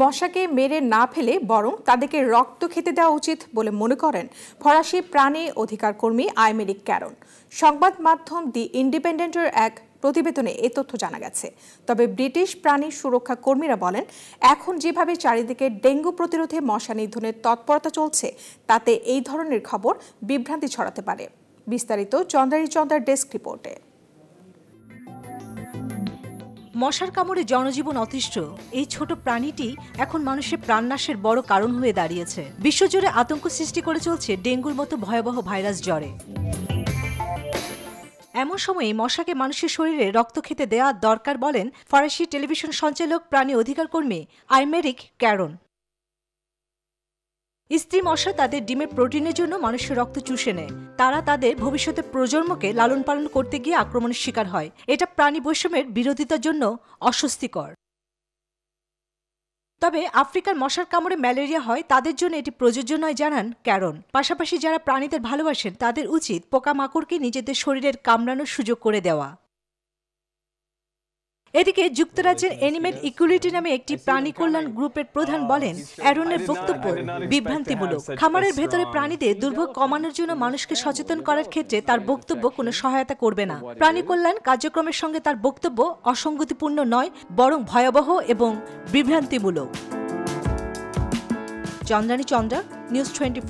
মশাকে মেরে না ফেলে বরং তাদেরকে রক্ত খেতে দেওয়া উচিত বলে মনে করেন ফরাসি প্রাণী অধিকার কর্মী আইমেরিক ক্যারন। সংবাদ মাধ্যম দি ইন্ডিপেন্ডেন্টের এক প্রতিবেদনে এ তথ্য জানা গেছে। তবে ব্রিটিশ প্রাণী সুরক্ষা কর্মীরা বলেন, এখন যেভাবে চারিদিকে ডেঙ্গু প্রতিরোধে মশা নিধনের তৎপরতা চলছে, তাতে এই ধরনের খবর বিভ্রান্তি ছড়াতে পারে। বিস্তারিত চন্দ্রানী চন্দ্রার ডেস্ক রিপোর্টে। মশার কামড়ে জনজীবন অতিষ্ঠ। এই ছোট প্রাণীটি এখন মানুষের প্রাণনাশের বড় কারণ হয়ে দাঁড়িয়েছে। বিশ্বজুড়ে আতঙ্ক সৃষ্টি করে চলছে ডেঙ্গুর মতো ভয়াবহ ভাইরাস জ্বরে। এমন সময়ে মশাকে মানুষের শরীরে রক্ত খেতে দেওয়া দরকার বলেন ফরাসি টেলিভিশন সঞ্চালক প্রাণী অধিকার কর্মী আইমেরিক ক্যারন। স্ত্রী মশা তাদের ডিমের প্রোটিনের জন্য মানুষের রক্ত চুষে নেয়। তারা তাদের ভবিষ্যতের প্রজন্মকে লালন পালন করতে গিয়ে আক্রমণের শিকার হয়। এটা প্রাণী বৈষম্যের বিরোধিতার জন্য অস্বস্তিকর। তবে আফ্রিকার মশার কামড়ে ম্যালেরিয়া হয়, তাদের জন্য এটি প্রযোজ্য নয়, জানান ক্যারন। পাশাপাশি যারা প্রাণীদের ভালোবাসেন, তাদের উচিত পোকামাকড়কে নিজেদের শরীরের কামড়ানোর সুযোগ করে দেওয়া। এদিকে যুক্তরাজ্যের এনিমেল ইকুইলিটি নামে একটি প্রাণী কল্যাণ গ্রুপের প্রধান বলেন অ্যারনের বক্তব্য বিভ্রান্তিমূলক। খামারের ভেতরে প্রাণীদের দুর্ভোগ কমানোর জন্য মানুষকে সচেতন করার ক্ষেত্রে তার বক্তব্য কোনো সহায়তা করবে না। প্রাণী কল্যাণ কার্যক্রমের সঙ্গে তার বক্তব্য অসঙ্গতিপূর্ণ নয় বরং ভয়াবহ এবং বিভ্রান্তিমূলক। Chandrani Chandra news twenty